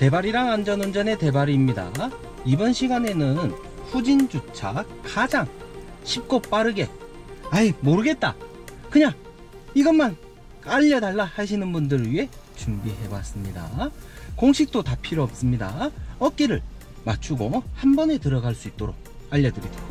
대발이랑 안전운전의 대발이입니다. 이번 시간에는 후진 주차 가장 쉽고 빠르게 아이 모르겠다 그냥 이것만 알려달라 하시는 분들을 위해 준비해봤습니다. 공식도 다 필요 없습니다. 어깨를 맞추고 한 번에 들어갈 수 있도록 알려드리도록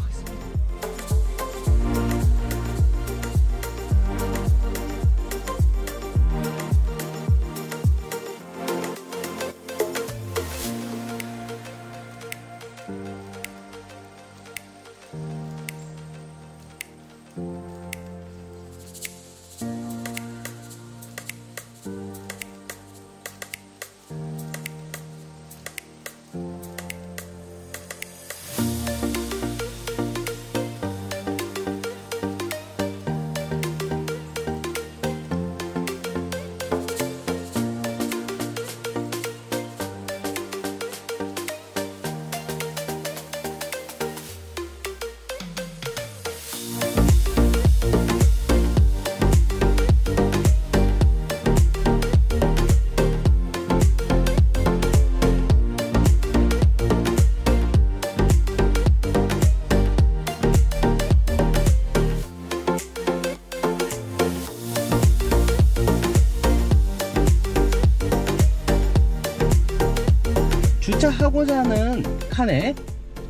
주차하고자 하는 칸에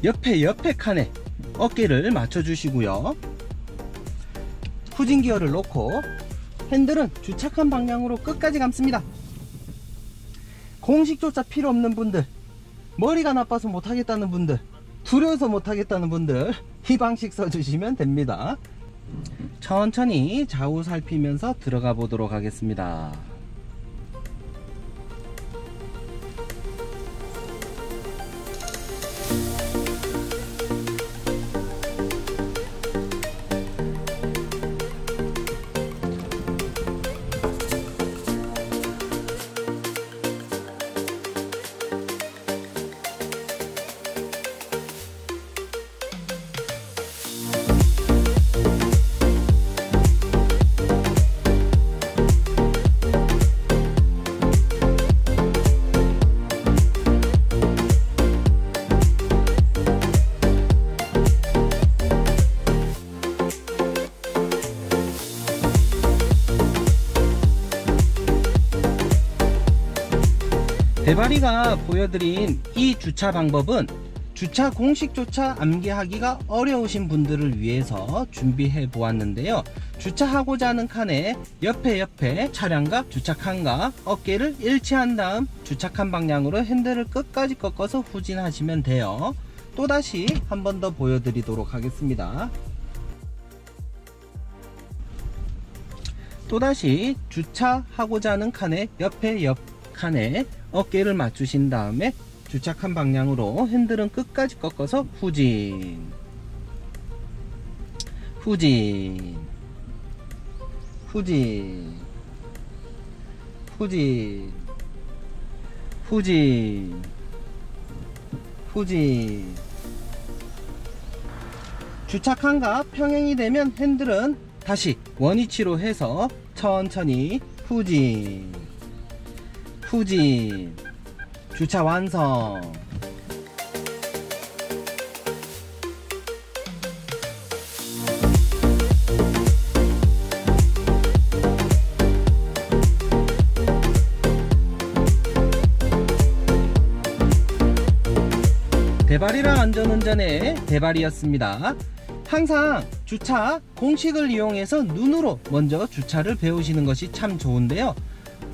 옆에 옆에 칸에 어깨를 맞춰 주시고요. 후진 기어를 놓고 핸들은 주착한 방향으로 끝까지 감습니다. 공식조차 필요 없는 분들 머리가 나빠서 못하겠다는 분들 두려워서 못하겠다는 분들 이 방식 써주시면 됩니다. 천천히 좌우 살피면서 들어가 보도록 하겠습니다 대바리가 보여드린 이 주차 방법은 주차 공식조차 암기하기가 어려우신 분들을 위해서 준비해 보았는데요. 주차하고자 하는 칸에 옆에 옆에 차량과 주차칸과 어깨를 일치한 다음 주차칸 방향으로 핸들을 끝까지 꺾어서 후진하시면 돼요. 또다시 한 번 더 보여드리도록 하겠습니다. 또다시 주차하고자 하는 칸에 옆에 옆 칸에 어깨를 맞추신 다음에 주착한 방향으로 핸들은 끝까지 꺾어서 후진. 후진. 후진. 후진. 후진. 후진. 주착한과 평행이 되면 핸들은 다시 원위치로 해서 천천히 후진 후진. 주차 완성. 대발이랑 안전운전의 대발이었습니다. 항상 주차 공식을 이용해서 눈으로 먼저 주차를 배우시는 것이 참 좋은데요.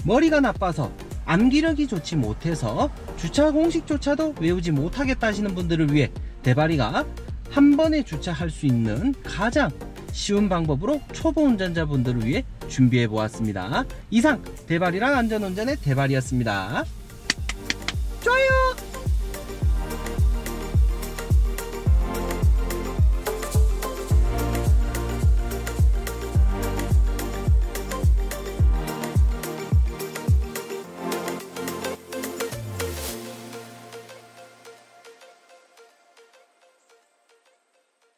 머리가 나빠서 암기력이 좋지 못해서 주차 공식조차도 외우지 못하겠다 하시는 분들을 위해 대바리가 한 번에 주차할 수 있는 가장 쉬운 방법으로 초보 운전자분들을 위해 준비해 보았습니다. 이상 대발이랑 안전운전의 대발이었습니다. 좋아요